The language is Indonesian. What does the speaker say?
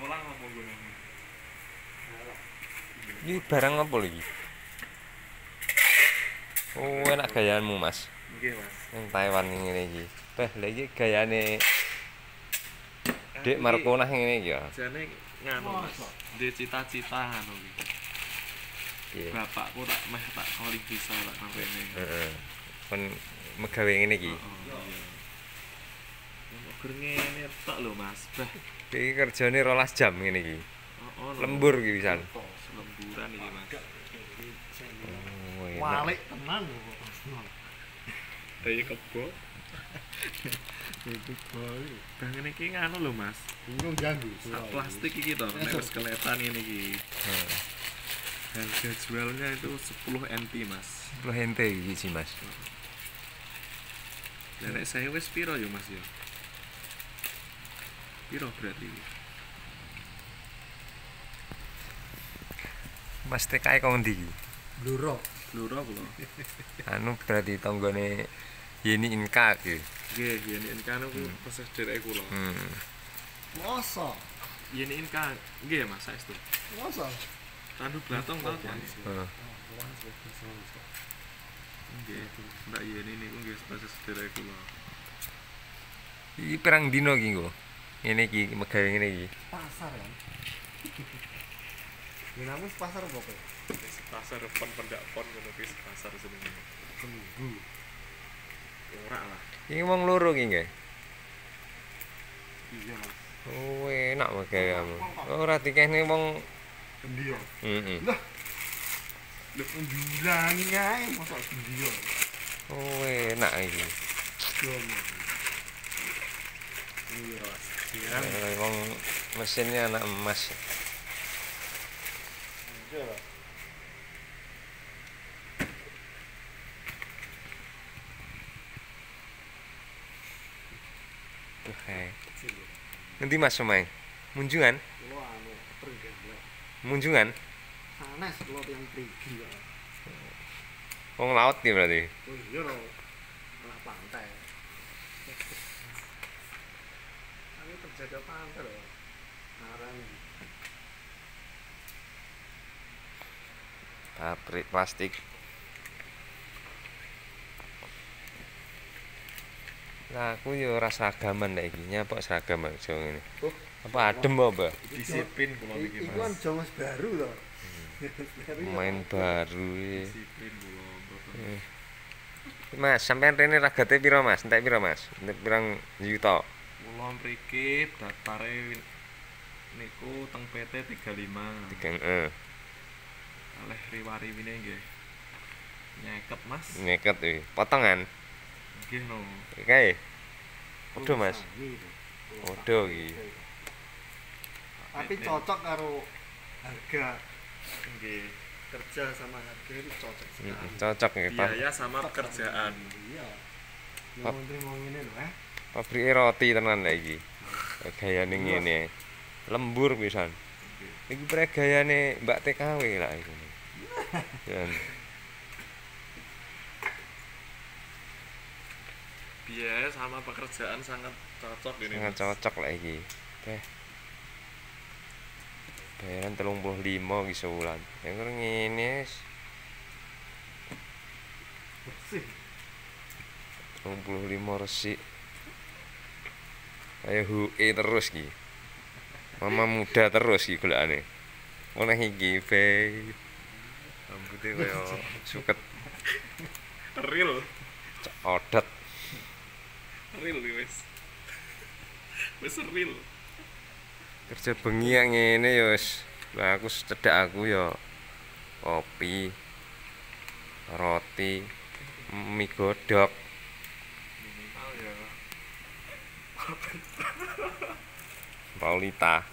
Sekolah apa gunanya? Ini barang apa lagi? Oh, enak gayaanmu, Mas. Nggih, Mas. Yang Taiwan ini iki. Teh, lagi gayane Dek Markona ngene iki ya. Jane nganu, Mas. Di cita-cita ngono iki. Iya. Bapakku tak meh tak kali bisa tak kene. Heeh. Kon megawe ngene iki. Oh, Gur ngene tok lho, Mas. Bah, Iki kerjane 12 jam ngene iki. oh, oh, Lembur iki pisan. lemburan iki, Mas. Oh. Walik tenan lho. Daya kebo. Itu boy. Bah ngene iki nganu lho, Mas. Burung ganggu. Plastik iki to, nek wis keletan ngene iki. Heeh. Harga jualnya itu 10 NT, Mas. Lu hente iki sih, Mas. Lah nek saya wis piro ya, Mas ya? Piro berarti? Mas TKI kok ngendi iki? Bluro. Loro kula. Anu berarti tanggane Yeni Inka iki. Nggih, yen inka niku proses derek kula. Hmm. Masa? Yen inka nggih Mas saestu. Masa? Tandu blatong to, Mas. Heeh. Nggih. Mbak yen niku nggih proses derek kula. Iki perang dino iki nggo. Ngene iki megawe ngene iki. Pasar kan? Ya namun pasar? Wis pasar pon pendak pon ngono wis pasar jenenge. Seminggu. Ora lah. Iki wong loro iki nggih. Iya. Oh, enak megawe. Ora dikene wong Kendio. heeh. Lho mbilangi ae masa kendio. Oh, enak iki. Jono. Iya, Mas. Eh, Wong mesinnya anak emas. Iya. Oke. Nanti Mas Somai. Munjungan? Pergi Munjungan? Sanes kulo yang pergi ya. Wong laut iki berarti. Oh iya lho. Lah pantai. Pantai lho. Aran Pabrik plastik. Lah aku yo ora seragaman lek iki. Nyapa seragam aja ngene. Oh. Apa adem apa? Disiplin kula iki, Iku kan Mas. James baru to. Baru ya. Main baru iki. Disiplin kula. mboten. Eh. Mas, sampean rene ragate piro Mas? Entek piro Mas? Entek pirang juta? Kula mriki daftare niku teng PT 35. Tigang eh Oleh riwari wine nggih. Nyeket, Mas. nyeket iki. Potongan. Nggih no. Kae. Podo Mas. Podo iki. Tapi cocok karo harga Nggih. kerja sama harga itu cocok sekali. Cocok iki. Pak. Biaya sama pekerjaan. Iya. Mau ngene lho, eh. Pabrike roti tenan lek iki. Gayane ngene. Lembur pisan. Iki gayane Mbak TKW lah iku. Biaya sama pekerjaan sangat cocok ini. sangat cocok lah iki. Teh. Bayaran 35 iki sebulan. Yang kurang ngene wis Bersih. 35 resik. Ayo HUE terus ki. Mama muda terus ki golekane. Oleh iki, be. Rambutnya kaya suket Real. odat. Real wis. Wis real. Kerja bengi yang ngene ya wis. Lah aku cedak aku ya kopi, roti, mie godok. Minimal ya. Paulita.